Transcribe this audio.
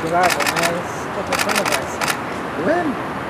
Bravo, man. It's stuck in front of us. When?